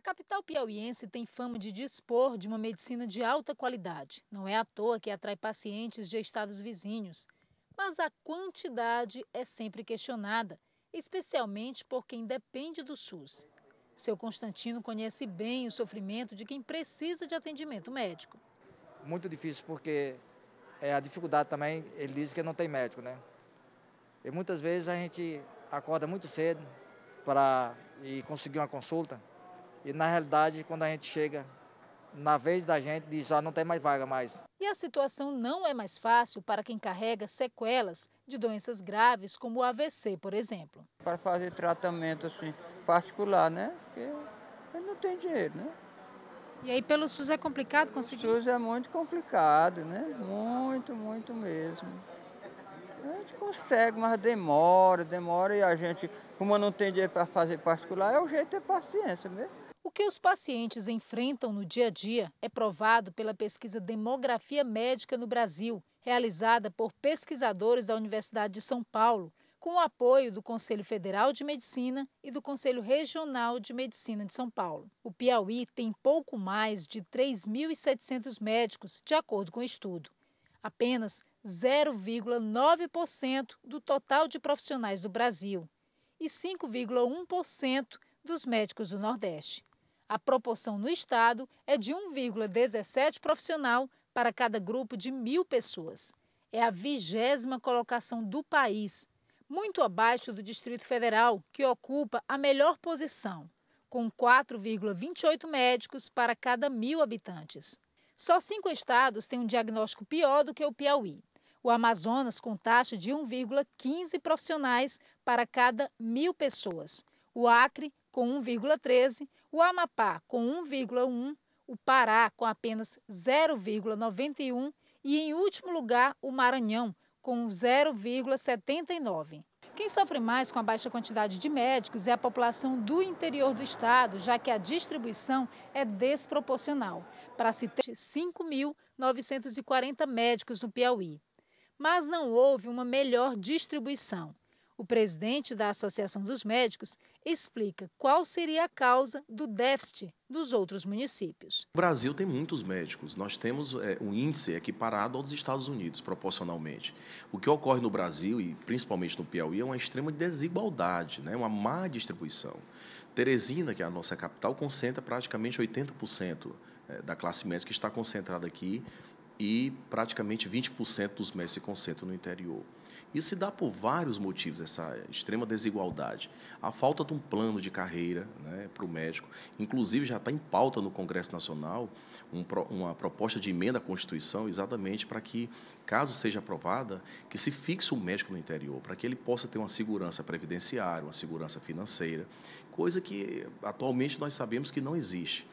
A capital piauiense tem fama de dispor de uma medicina de alta qualidade. Não é à toa que atrai pacientes de estados vizinhos. Mas a quantidade é sempre questionada, especialmente por quem depende do SUS. Seu Constantino conhece bem o sofrimento de quem precisa de atendimento médico. Muito difícil porque é, a dificuldade também, ele diz que não tem médico, né? E muitas vezes a gente acorda muito cedo para ir conseguir uma consulta e na realidade, quando a gente chega na vez da gente, diz, ah, não tem mais vaga mais. E a situação não é mais fácil para quem carrega sequelas de doenças graves, como o AVC, por exemplo. Para fazer tratamento assim, particular, né? Porque não tem dinheiro, né? E aí pelo SUS é complicado conseguir? O SUS é muito complicado, né? Muito, muito mesmo. A gente consegue, mas demora, demora e a gente, como não tem dinheiro para fazer particular, é o jeito de ter paciência mesmo. O que os pacientes enfrentam no dia a dia é provado pela pesquisa Demografia Médica no Brasil, realizada por pesquisadores da Universidade de São Paulo, com o apoio do Conselho Federal de Medicina e do Conselho Regional de Medicina de São Paulo. O Piauí tem pouco mais de 3.700 médicos, de acordo com o estudo. Apenas 0,9% do total de profissionais do Brasil e 5,1% dos médicos do Nordeste. A proporção no estado é de 1,17 profissional para cada grupo de mil pessoas. É a vigésima colocação do país, muito abaixo do Distrito Federal, que ocupa a melhor posição, com 4,28 médicos para cada mil habitantes. Só cinco estados têm um diagnóstico pior do que o Piauí. O Amazonas, com taxa de 1,15 profissionais para cada mil pessoas. O Acre, com 1,13, o Amapá com 1,1, o Pará com apenas 0,91 e, em último lugar, o Maranhão com 0,79. Quem sofre mais com a baixa quantidade de médicos é a população do interior do estado, já que a distribuição é desproporcional, para se ter 5.940 médicos no Piauí. Mas não houve uma melhor distribuição. O presidente da Associação dos Médicos explica qual seria a causa do déficit dos outros municípios. O Brasil tem muitos médicos. Nós temos é, um índice equiparado aos Estados Unidos, proporcionalmente. O que ocorre no Brasil, e principalmente no Piauí, é uma extrema desigualdade, né? uma má distribuição. Teresina, que é a nossa capital, concentra praticamente 80% é, da classe médica que está concentrada aqui e praticamente 20% dos médicos se concentram no interior. Isso se dá por vários motivos, essa extrema desigualdade. A falta de um plano de carreira né, para o médico, inclusive já está em pauta no Congresso Nacional um, uma proposta de emenda à Constituição exatamente para que, caso seja aprovada, que se fixe o médico no interior, para que ele possa ter uma segurança previdenciária, uma segurança financeira, coisa que atualmente nós sabemos que não existe.